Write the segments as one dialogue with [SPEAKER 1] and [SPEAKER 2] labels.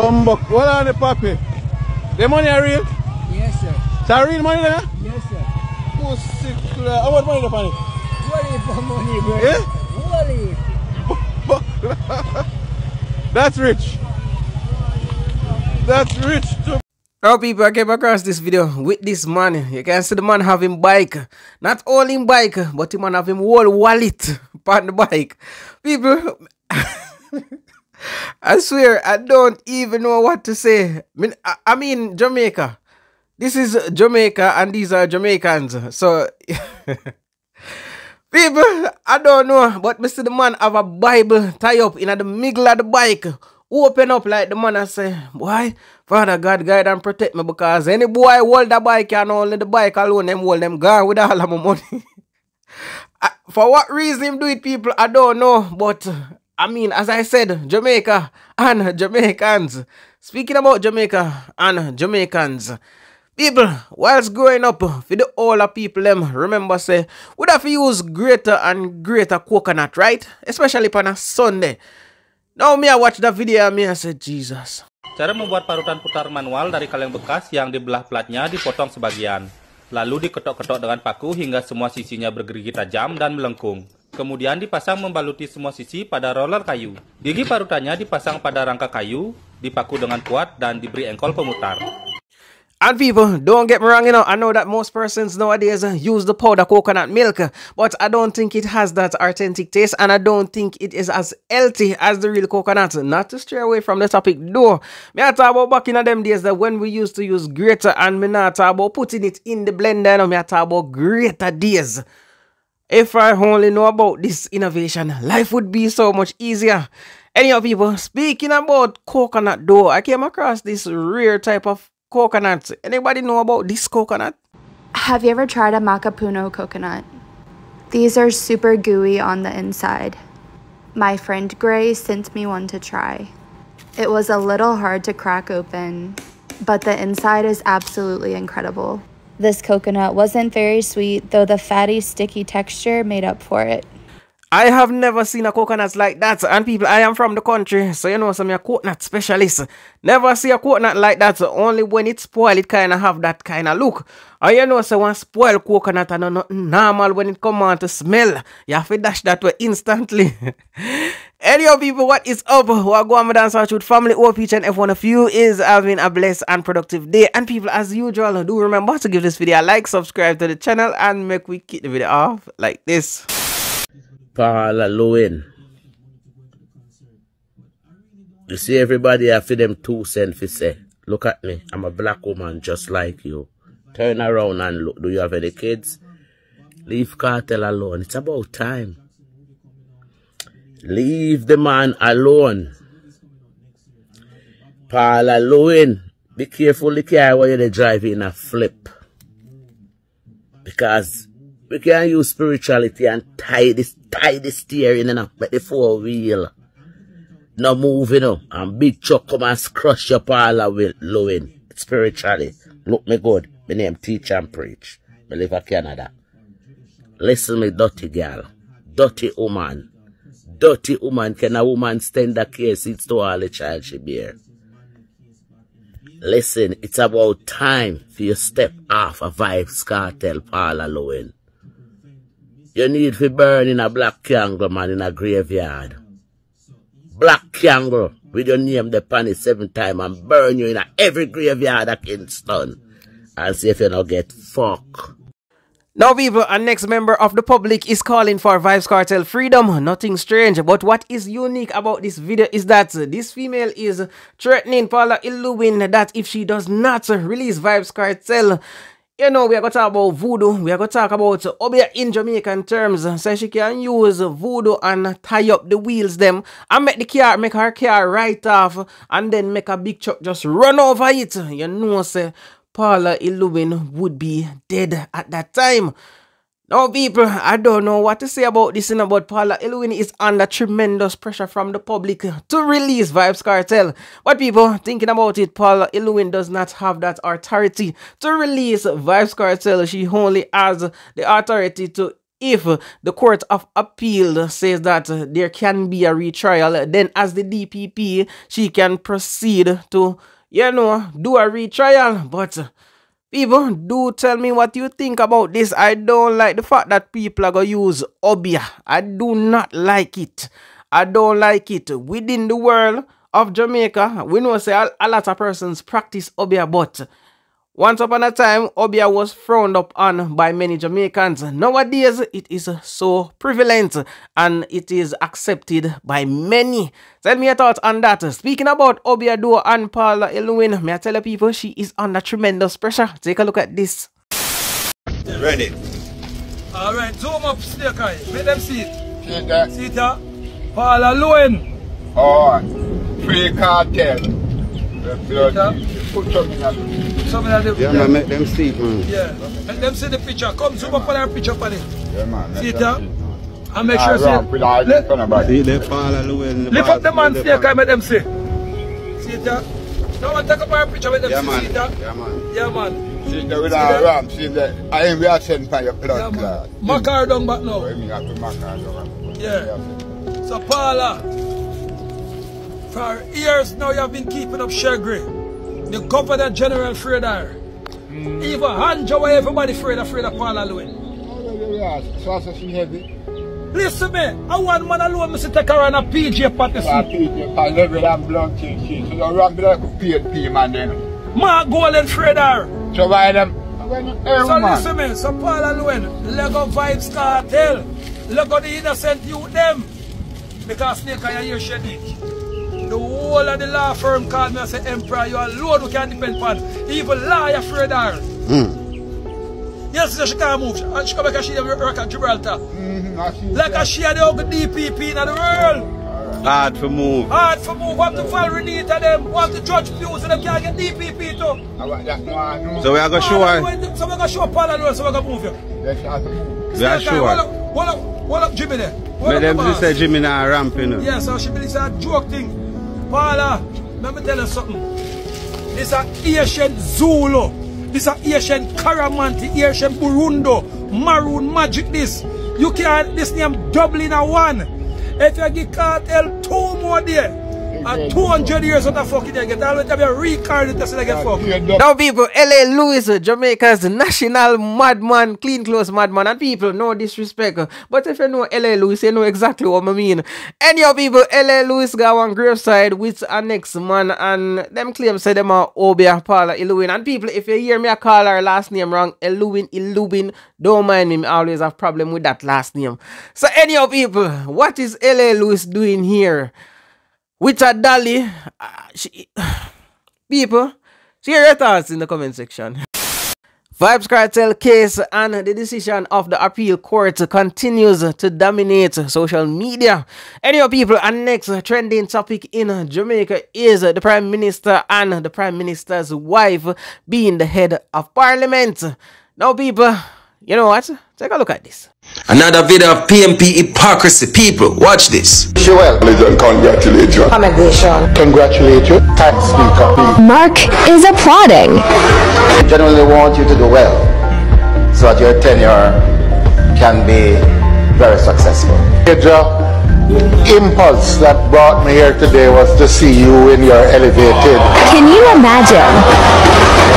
[SPEAKER 1] Humbug. What on the puppy? The money are real?
[SPEAKER 2] Yes, sir.
[SPEAKER 1] It's real money there?
[SPEAKER 2] Yes, sir.
[SPEAKER 1] Pussy clear. How much money the money?
[SPEAKER 2] Wally for money, bro.
[SPEAKER 1] Yeah?
[SPEAKER 2] Wally.
[SPEAKER 1] That's rich. That's rich too.
[SPEAKER 3] Now people, I came across this video with this man. You can see the man having bike. Not only bike, but the man having whole wallet on the bike. People, I swear, I don't even know what to say. I mean, I, I Jamaica. This is Jamaica and these are Jamaicans. So, people, I don't know, but Mr. The man have a Bible tie up in the middle of the bike. Open up like the man and say, Why? Father God, guide and protect me because any boy hold the bike and only the bike alone, them hold them gone with all of my money. For what reason him do it, people, I don't know. But I mean, as I said, Jamaica and Jamaicans. Speaking about Jamaica and Jamaicans, people, whilst growing up, for the older people, them remember say, would have use greater and greater coconut, right? Especially on a Sunday. Now me I watch the video me I said, Jesus.
[SPEAKER 4] Cara membuat parutan putar manual dari kaleng bekas yang dibelah platnya dipotong sebagian. Lalu diketok-ketok dengan paku hingga semua sisinya bergerigi tajam dan melengkung. Kemudian dipasang membaluti semua sisi pada roller kayu. Gigi parutannya dipasang pada rangka kayu, dipaku dengan kuat dan diberi engkol pemutar.
[SPEAKER 3] And people, don't get me wrong, you know, I know that most persons nowadays uh, use the powder coconut milk, uh, but I don't think it has that authentic taste, and I don't think it is as healthy as the real coconut. Not to stray away from the topic, though. Me I talk about back in them days that when we used to use grater, and me not talk about putting it in the blender, and me I talk about grater days. If I only know about this innovation, life would be so much easier. Anyhow, people, speaking about coconut though, I came across this rare type of coconut. Anybody know about this coconut?
[SPEAKER 5] Have you ever tried a macapuno coconut? These are super gooey on the inside. My friend Gray sent me one to try. It was a little hard to crack open, but the inside is absolutely incredible. This coconut wasn't very sweet, though the fatty, sticky texture made up for it.
[SPEAKER 3] I have never seen a coconut like that. And people, I am from the country, so you know some a coconut specialist. Never see a coconut like that. Only when it's spoiled, it kind of have that kind of look. And you know, so one spoiled coconut and nothing normal when it come on to smell. You have to dash that way instantly. Anyhow, people, what is up? My dance with family? Hope each and every one of you is having a blessed and productive day. And people, as usual, do remember to give this video a like, subscribe to the channel, and make we kick the video off like this.
[SPEAKER 6] Paula Lewin. You see, everybody have for them two cents for say, look at me, I'm a black woman just like you. Turn around and look. Do you have any kids? Leave Kartel alone. It's about time. Leave the man alone. Paula Lewin, be careful the car when you're driving a flip. Because we can use spirituality and tie this tie the steering you know, make the four wheel. No move, you know, and big truck come and crush your parlor with Lewin. Spiritually. Look me good. My name teach and preach. I live in Canada. Listen me dirty girl. Dirty woman. Dirty woman. Can a woman stand the case it's to all the child she bear? Listen, it's about time for you step off a Vybz Kartel Paula Lewin. You need to burn in a black candle, man, in a graveyard. Black candle with your name the pan seven time and burn you in a every graveyard at Kingston. And see if you don't get fuck.
[SPEAKER 3] Now, people, a next member of the public is calling for Vybz Kartel freedom. Nothing strange, but what is unique about this video is that this female is threatening Paula Lewin that if she does not release Vybz Kartel, you know, we are going to talk about voodoo. We are going to talk about Obeah in Jamaican terms. So she can use voodoo and tie up the wheels them and make the car, make her car right off and then make a big truck just run over it. You know, say Paula Lewin would be dead at that time. Now, people, I don't know what to say about this, know, but Paula Lewin is under tremendous pressure from the public to release Vybz Kartel. But people, thinking about it, Paula Lewin does not have that authority to release Vybz Kartel. She only has the authority to if the Court of Appeal says that there can be a retrial, then as the DPP, she can proceed to, you know, do a retrial. But uh, people, do tell me what you think about this. I don't like the fact that people are going to use Obeah. I do not like it. I don't like it. Within the world of Jamaica, we know say a, a lot of persons practice Obeah, but once upon a time, Obeah was frowned upon by many Jamaicans. Nowadays, it is so prevalent and it is accepted by many. Tell me your thoughts on that. Speaking about Obeah Duo and Paula Eluin, may I tell you people she is under tremendous pressure. Take a look at this.
[SPEAKER 7] Ready.
[SPEAKER 8] Alright, zoom up snake eye. Make them see it.
[SPEAKER 7] See that?
[SPEAKER 8] See it? Paula Lowen.
[SPEAKER 7] Oh, free Kartel. The blood.
[SPEAKER 8] Yeah.
[SPEAKER 7] Put something up.
[SPEAKER 8] Something like that.
[SPEAKER 1] Yeah, man, make them see man.
[SPEAKER 8] Yeah. Make them see the picture. Come zoom up on her picture for it.
[SPEAKER 7] Yeah, man.
[SPEAKER 8] See it
[SPEAKER 7] let
[SPEAKER 8] here? And make
[SPEAKER 7] see.
[SPEAKER 8] sure see
[SPEAKER 7] ramp with eyes in
[SPEAKER 8] Lift,
[SPEAKER 7] front of us.
[SPEAKER 1] See, they fall Llewellyn.
[SPEAKER 8] lift up the man snake eye, make them see. See it here? No one take up her picture, make them
[SPEAKER 1] Yeah,
[SPEAKER 8] see.
[SPEAKER 1] man.
[SPEAKER 8] See it?
[SPEAKER 1] Yeah, man.
[SPEAKER 8] Yeah, man.
[SPEAKER 7] See that with
[SPEAKER 8] See
[SPEAKER 7] our
[SPEAKER 8] that?
[SPEAKER 7] ramp. See that? I ain't real send for your
[SPEAKER 8] Yeah,
[SPEAKER 7] blood
[SPEAKER 8] man.
[SPEAKER 7] clot.
[SPEAKER 8] Mark down back now.
[SPEAKER 7] So, have to mark down.
[SPEAKER 8] Yeah. So Paula, for years now you have been keeping up Shagri. The governor general afraid her. Even Hanja where everybody afraid afraid of Paula Lewin.
[SPEAKER 7] So, so she heavy.
[SPEAKER 8] Listen me, I want man alone to take her on a PJ party.
[SPEAKER 7] So, people can level and blunt thing. See, so the ramp like a PNP man then.
[SPEAKER 8] Mark Golding afraid her.
[SPEAKER 7] So, why them?
[SPEAKER 8] So listen me, so Paula Lewin, Lego Vybz Kartel, Lego the innocent youth them. Because Snake I hear Shedik. The whole of the law firm called me and say, Emperor, you alone we can depend upon. Even lawyer afraid of her. Hmm. Yes, she can't move. And she come back and she uh, work at Gibraltar.
[SPEAKER 7] Mm-hmm. I see
[SPEAKER 8] Like a she had the ugly DPP in the world.
[SPEAKER 1] Hard for move.
[SPEAKER 8] Hard for move, want to file Renita them, want to judge views and them can't get DPP too.
[SPEAKER 7] I want that one. no.
[SPEAKER 1] So we are going to show her.
[SPEAKER 8] So we're going to show Paula Lewin, so we're going to move you.
[SPEAKER 7] Let's have to move.
[SPEAKER 1] We are
[SPEAKER 8] Snake eye, Hold
[SPEAKER 1] sure.
[SPEAKER 8] up, hold up, hold up Jimmy there. Hold up
[SPEAKER 1] them just say Jimmy now ramp, you know.
[SPEAKER 8] Yeah, so she believes a joke thing. Paula, let me tell you something. This a Asian Zulu. This a Asian Karamanti, Asian Burundo, Maroon Magic this. You can't this name double in a one. If you give Kartel two more there, and 200 years what the fuck you get. Always have a recard to say they get fucked.
[SPEAKER 7] Yeah, dog.
[SPEAKER 3] Now, people, LA Lewis, uh, Jamaica's national madman, clean clothes madman, and people, no disrespect. Uh, but if you know LA Lewis, you know exactly what I mean. Anyhow, people, LA Lewis got one graveside with a next man, and them claim say them are Obeah Paula Iluwin. And people, if you hear me, I call her last name wrong, Iluwin, Ilubin, don't mind me, I always have problem with that last name. So, anyhow, people, what is LA Lewis doing here? With a dolly, uh, she, people, share your thoughts in the comment section. Vybz Kartel case and the decision of the appeal court continues to dominate social media. Anyhow, people, our next trending topic in Jamaica is the Prime Minister and the Prime Minister's wife being the head of parliament. Now, people, you know what? Take a look at this.
[SPEAKER 9] Another video of PNP hypocrisy. People, watch this.
[SPEAKER 7] Joel, and congratulate you.
[SPEAKER 10] Commendation.
[SPEAKER 7] Congratulate you. Thanks, Speaker.
[SPEAKER 10] Mark is applauding.
[SPEAKER 11] I genuinely want you to do well so that your tenure can be very successful.
[SPEAKER 7] Major impulse that brought me here today was to see you in your elevated.
[SPEAKER 10] Can you imagine?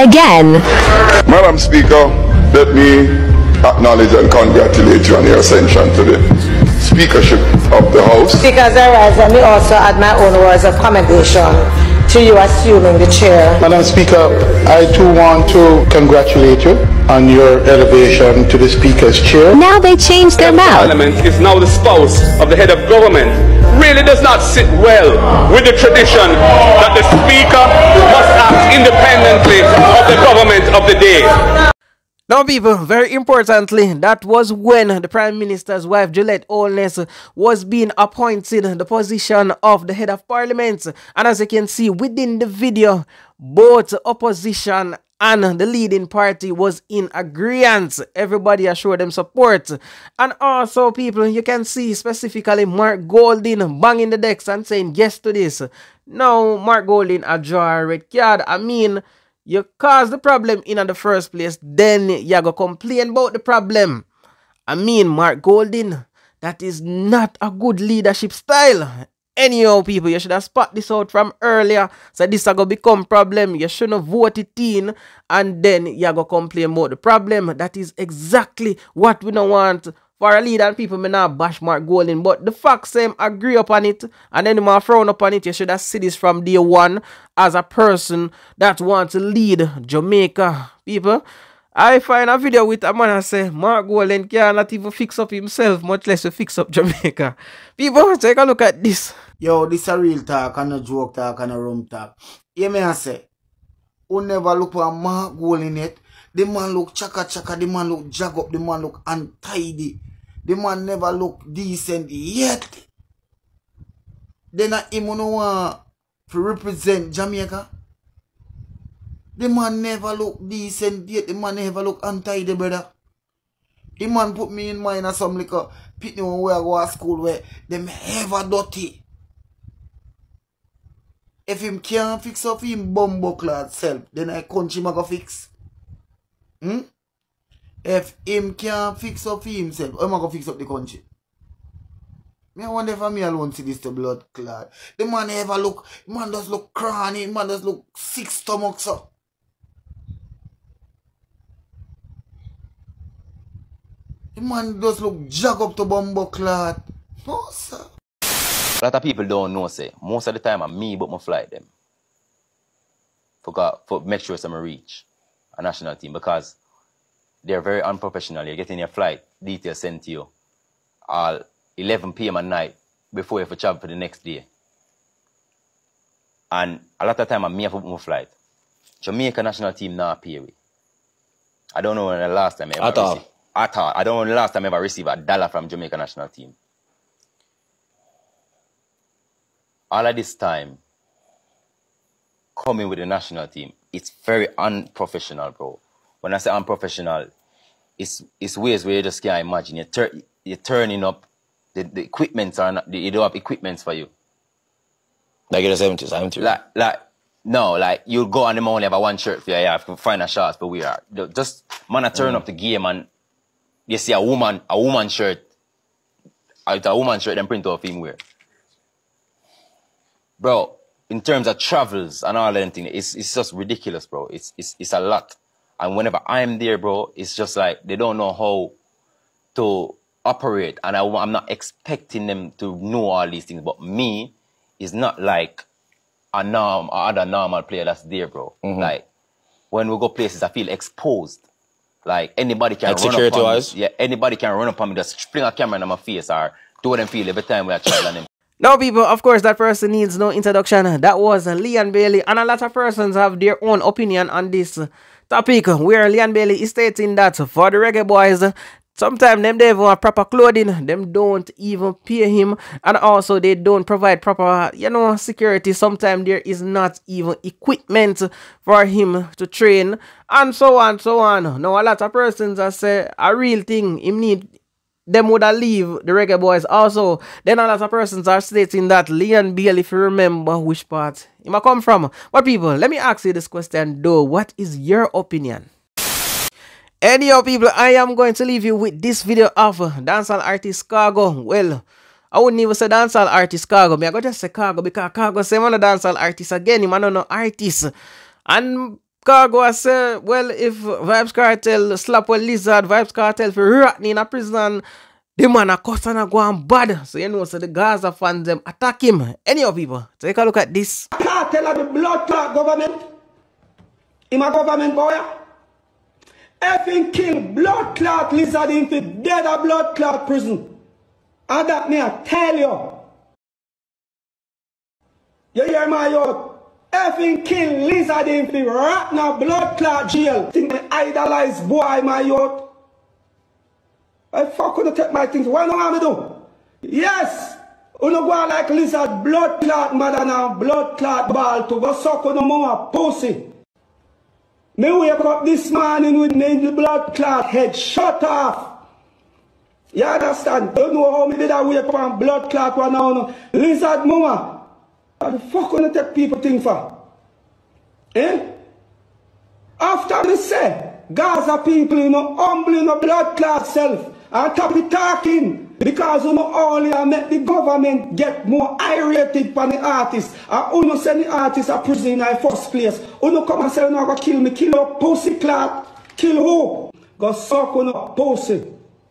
[SPEAKER 10] Again,
[SPEAKER 12] Madam Speaker, let me acknowledge and congratulate you on your ascension to the speakership of the House.
[SPEAKER 10] because I rise, let me also add my own words of commendation to you assuming the chair.
[SPEAKER 7] Madam Speaker, I too want to congratulate you on your elevation to the Speaker's chair.
[SPEAKER 10] Now they changed their mouth.
[SPEAKER 13] Parliament is now the spouse of the head of government really does not sit well with the tradition that the Speaker must act independently of the government of the day.
[SPEAKER 3] Now, people, very importantly, that was when the Prime Minister's wife, Juliette Holness, was being appointed the position of the head of parliament. And as you can see within the video, both opposition and the leading party was in agreement. Everybody assured them support. And also, people, you can see specifically Mark Golding banging the decks and saying yes to this. Now, Mark Golding, a draw red card. I mean, you cause the problem in the first place, then you go complain about the problem. I mean, Mark Golding, that is not a good leadership style. Anyhow, people, you should have spot this out from earlier. So this is going to become problem. You shouldn't vote it in and then you go complain about the problem. That is exactly what we don't want for a leader and people may not bash Mark Golding. But the fact same agree upon it and then more frown upon it. You should have seen this from day one as a person that wants to lead Jamaica. People, I find a video with a man and say Mark Golding cannot even fix up himself, much less to fix up Jamaica. People, take a look at this.
[SPEAKER 14] Yo, this a real talk and a joke talk and a rum talk. Me I say, who never look for Mark Golding yet? The man look chaka chaka, the man look jag up, the man look untidy. The man never look decent yet. Then I him no want to represent Jamaica. The man never look decent yet. The man never look untidy, brother. The man put me in mind of some little pitney when we go to school where them ever dirty. If him can't fix up him bumbo clad self, then I country him go fix. Hmm? If him can't fix up for himself, how am I going to fix up the country? Me I wonder if me alone see this to blood clot. The man ever look, man does look cranny, man does look sick stomach, sir. The man does look jug up to bumbo clot. No, sir.
[SPEAKER 15] A lot of people don't know, say, most of the time I'm me but my flight them. For, for make sure some reach a national team because they're very unprofessional. You're getting your flight details sent to you at 11 p.m. at night before you have to travel for the next day. And a lot of time I'm me have my flight. Jamaica national team not pay me. I don't know when the last time I ever
[SPEAKER 16] At all.
[SPEAKER 15] received. At all. I don't know when the last time I ever received a dollar from Jamaica national team. All of this time coming with the national team, it's very unprofessional, bro. When I say unprofessional, it's it's ways where you just can't imagine. You're, tur- you're turning up, the, the equipments are not, you don't have equipments for you.
[SPEAKER 16] Like in the 70s, I'm too.
[SPEAKER 15] Like, like, no, like you go on the only have a one shirt for you, to find a shots, but we are just man, I turn
[SPEAKER 16] Mm.
[SPEAKER 15] up the game and you see a woman, a woman shirt, out a woman shirt, then print off him wear. Bro, in terms of travels and all that thing, it's it's just ridiculous, bro. It's it's it's a lot. And whenever I'm there, bro, it's just like they don't know how to operate, and I, am not expecting them to know all these things. But me is not like a norm, other normal player that's there, bro.
[SPEAKER 16] Mm-hmm.
[SPEAKER 15] Like when we go places, I feel exposed. Like anybody can
[SPEAKER 16] Like
[SPEAKER 15] run up
[SPEAKER 16] security
[SPEAKER 15] on
[SPEAKER 16] wise?
[SPEAKER 15] me. Yeah, anybody can run up on me, just fling a camera in my face or do them feel every time we are trying on them.
[SPEAKER 3] Now, people, of course, that person needs no introduction. That was Leon Bailey, and a lot of persons have their own opinion on this topic. Where Leon Bailey is stating that for the reggae boys, sometimes them they even have proper clothing, them don't even pay him, and also they don't provide proper, you know, security. Sometimes there is not even equipment for him to train, and so on, so on. Now, a lot of persons are say a real thing. Him need them would have leave the reggae boys also. Then a lot of persons are stating that Leon Bailey, if you remember which part he might come from. But people, let me ask you this question though. What is your opinion? Anyhow, people, I am going to leave you with this video of dancehall artist Cargo. Well, I wouldn't even say dancehall artist Cargo. Me I go just say Cargo because Cargo man a dancehall artist again. Him I don't know artist. And Cargo say, well, if Vybz Kartel slap a lizard, Vybz Kartel for rotten in a prison, the man a cuss and a go on bad. So you know, so the Gaza fans them attack him. Anyhow, people, take a look at this.
[SPEAKER 17] Kartel of the blood clot government. In my government boy. Effing kill blood clot lizard in the dead of blood clot prison. And that me I tell you. You hear my youth? Effing kill lizard in the rotten of blood clot jail. Think me idolize boy my youth. I fuck gonna take my things. What do I do? Yes! You go like lizard blood clot mother now, blood clot ball to go suck on the mama pussy. Me wake up this morning with me blood clot head shut off. You understand? Don't know how me did I wake up and blood clot one now. no. Lizard mama. What the fuck gonna take people thing for? Eh? After me say, Gaza people, you know, humble, you know, blood clot self, and top it talking. Because you know only I make the government get more irate by the artists. And you send the artists a prison in the first place. You come and say you know I go kill me, kill a pussy clot. Kill who? Go suck on a pussy.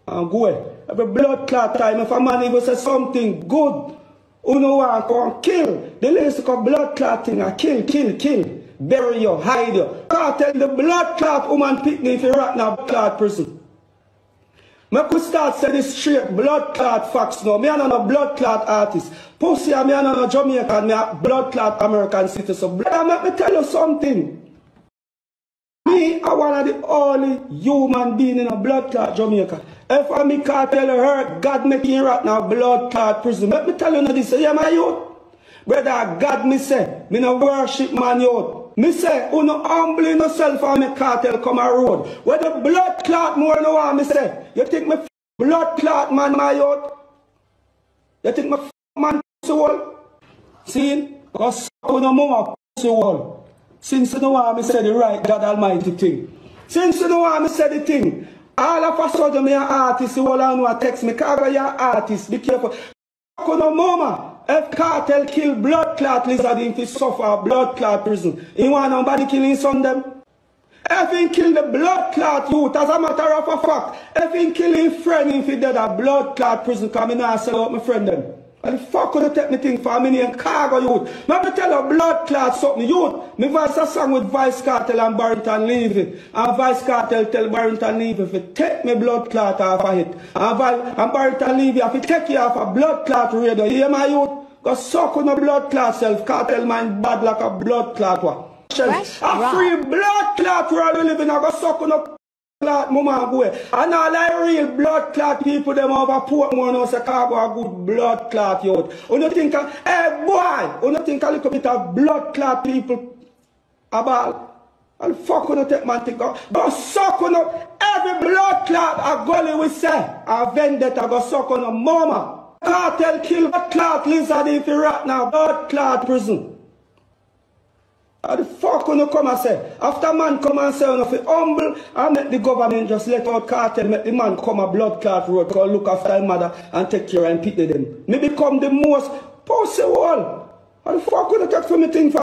[SPEAKER 17] And go away. Every blood clot time if a man even say something good. Know want and kill. The list of blood clot thing and kill, kill, kill. Bury you, hide you. Can't tell the blood clot woman pick me if you rat a clot prison. Me could start say this straight blood clot facts now. Me a blood clot artist. Pussy, me are not a Jamaican, me a blood clot American citizen. So, brother, me tell you something. Me are one of the only human being in a blood clot Jamaica. If I me Kartel hurt, God making right now blood clot prison. Let me tell you this, yeah, my youth. Brother, God me say, me no worship man youth. Me say, you no humble yourself and me Kartel come a road. Where the blood clot more no want me say. You think me blood clot man my youth? You think me man soul? See? Because you no more soul. Since you know want me say the right God Almighty thing. Since you know want me say the thing. All of a sudden me an artist, you all know a text me, cause you're artist, be careful. No mama. If Kartel kill blood clot lizard if he suffer blood clot prison, he want nobody killing son them? If he kill the blood clot youth, as a matter of a fact, if he kill his friend if he dead a blood clot prison, come in and sell out my friend them. And the fuck could you take me thing for me and cargo youth? Let me tell you blood clot something youth. Me voice a song with Vice Cartel and Barrington Levy. And Vice Cartel tell Barrington Levy if you take me blood clot off of it. And, Vi and Barrington Levy if you take you off a blood clot radio. You hear my youth? Go suck on a blood clot self. Kartel mind bad like a blood clot one. A free blood clot world we live in. I go suck on a clot, mama boy. And all I real blood clot people them over Portmore now say cargo a good blood clot out. You no think a, hey boy, you no think a little bit of blood clot people about and fuck you no take man to go. Go suck you no every blood clot a gully we say. A vendetta go suck you no mama. Cartel kill blood clot lizard if you rat now blood clot prison. How the fuck when you come and say, after man come and say, if you humble I make the government just let out Kartel, make the man come a blood clot road, go look after his mother and take care and pity them. Me become the most pussy wall. How the fuck when you take for me thing for